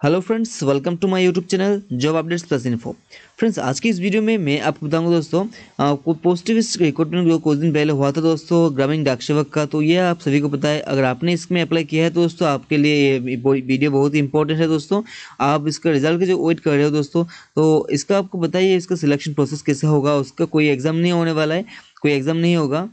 Hello friends welcome to my YouTube channel job updates plus info friends आज की इस video में मैं आपको बताऊँगा दोस्तों आपको पॉजिटिव रिक्रूटमेंट जो कुछ दिन पहले हुआ था दोस्तों, ग्रामीण डाक सेवक का तो ये आप सभी को पता है, अगर आपने इसमें अप्लाई किया है तो दोस्तों, आपके लिए ये वीडियो बहुत ही इंपॉर्टेंट है दोस्तों, आप इसका रिज़ल्ट जो वेट कर रहे हो दोस्तों तो इसका आपको बताइए इसका सिलेक्शन प्रोसेस कैसे होगा, उसका कोई एग्ज़ाम नहीं होने वाला है, कोई एग्ज़ाम नहीं होगा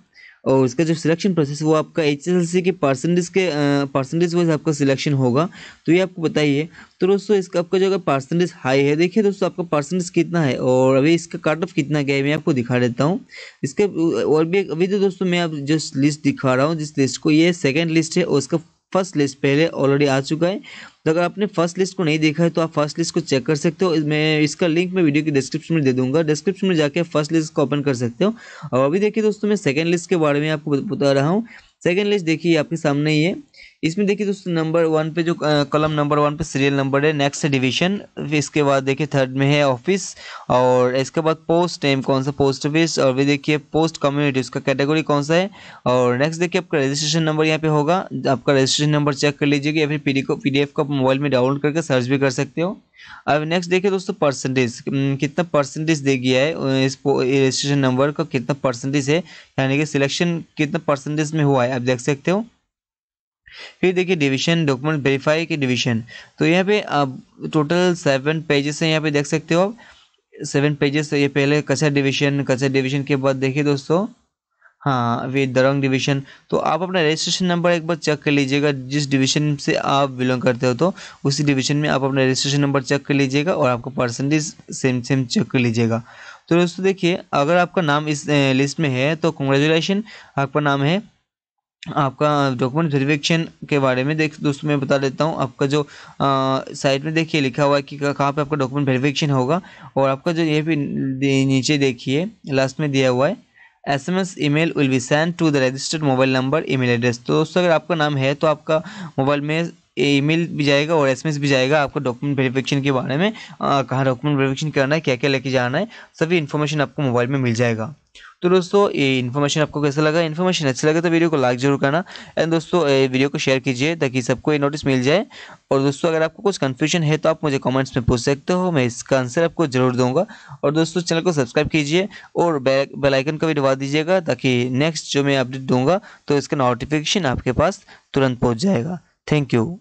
और उसका जो सिलेक्शन प्रोसेस वो आपका एच एस एल सी के परसेंटेज के परसेंटेज वाइज आपका सिलेक्शन होगा। तो ये आपको बताइए तो दोस्तों इसका आपका जो अगर परसेंटेज हाई है, देखिए दोस्तों आपका परसेंटेज कितना है और अभी इसका कट ऑफ़ कितना गया है, मैं आपको दिखा देता हूँ। इसके, और भी अभी तो दोस्तों मैं आप जिस लिस्ट दिखा रहा हूँ, जिस लिस्ट को, ये सेकेंड लिस्ट है और उसका फ़र्स्ट लिस्ट पहले ऑलरेडी आ चुका है। तो अगर आपने फ़र्स्ट लिस्ट को नहीं देखा है तो आप फ़र्स्ट लिस्ट को चेक कर सकते हो। मैं इसका लिंक मैं वीडियो की डिस्क्रिप्शन में दे दूँगा। डिस्क्रिप्शन में जाके फ़र्स्ट लिस्ट को ओपन कर सकते हो। और अभी देखिए दोस्तों, मैं सेकेंड लिस्ट के बारे में आपको बता रहा हूँ। सेकेंड लिस्ट देखिए आपके सामने ही है। इसमें देखिए दोस्तों नंबर वन पे जो कॉलम नंबर वन पे सीरियल नंबर है नेक्स्ट डिवीज़न इसके बाद देखिए थर्ड में है ऑफ़िस और इसके बाद पोस्ट नेम कौन सा पोस्ट ऑफ़िस और भी देखिए पोस्ट कम्युनिटी उसका कैटेगरी कौन सा है, और नेक्स्ट देखिए आपका रजिस्ट्रेशन नंबर यहाँ पे होगा, आपका रजिस्ट्रेशन नंबर चेक कर लीजिएगा, या फिर पी पी को मोबाइल में डाउनलोड करके सर्च भी कर सकते हो। अब नेक्स्ट देखिए दोस्तों परसेंटेज कितना परसेंटेज दे गया है इस रजिस्ट्रेशन नंबर का कितना परसेंटेज है, यानी कि सिलेक्शन कितना परसेंटेज में हुआ है, आप देख सकते हो। फिर देखिए डिवीज़न डॉक्यूमेंट वेरीफाई की डिवीज़न तो यहाँ पे आप टोटल सेवन पेजेस हैं, यहाँ पे देख सकते हो आप। सेवन पेजेस ये पहले कचा डिवीज़न कचा डिवीज़न के बाद देखिए दोस्तों। हाँ फिर दरंग डिवीज़न तो आप अपना रजिस्ट्रेशन नंबर एक बार चेक कर लीजिएगा, जिस डिवीज़न से आप बिलोंग करते हो तो उसी डिवीज़न में आप अपना रजिस्ट्रेशन नंबर चेक कर लीजिएगा और आपका परसेंटेज सेम सेम चेक कर लीजिएगा। तो दोस्तों देखिए, अगर आपका नाम इस लिस्ट में है तो कॉन्ग्रेचुलेशन आपका नाम है आपका डॉक्यूमेंट वेरिफिकेशन के बारे में देख, दोस्तों, मैं बता देता हूँ। आपका जो साइड में देखिए, लिखा हुआ है कि कहाँ पे आपका डॉक्यूमेंट वेरिफिकेशन होगा। और आपका जो ये भी नीचे देखिए लास्ट में दिया हुआ है S M S email will be send to the registered mobile number email address तो दोस्तों, अगर आपका नाम है तो आपका मोबाइल में ईमेल भी जाएगा और एसएमएस भी जाएगा आपको डॉक्यूमेंट वेरिफिकेशन के बारे में कहाँ डॉक्यूमेंट वेरिफिकेशन करना है क्या क्या लेके जाना है, सभी इन्फॉर्मेशन आपको मोबाइल में मिल जाएगा। तो दोस्तों, ये इन्फॉर्मेशन आपको कैसा लगा? इन्फॉर्मेशन अच्छा लगे तो वीडियो को लाइक ज़रूर करना एंड दोस्तों वीडियो को शेयर कीजिए ताकि सबको ये नोटिस मिल जाए। और दोस्तों, अगर आपको कुछ कन्फ्यूज़न है तो आप मुझे कमेंट्स में पूछ सकते हो, मैं इसका आंसर आपको ज़रूर दूँगा। और दोस्तों, चैनल को सब्सक्राइब कीजिए और बेल आइकन का भी दबा दीजिएगा ताकि नेक्स्ट जो मैं अपडेट दूँगा तो इसका नोटिफिकेशन आपके पास तुरंत पहुँच जाएगा। Thank you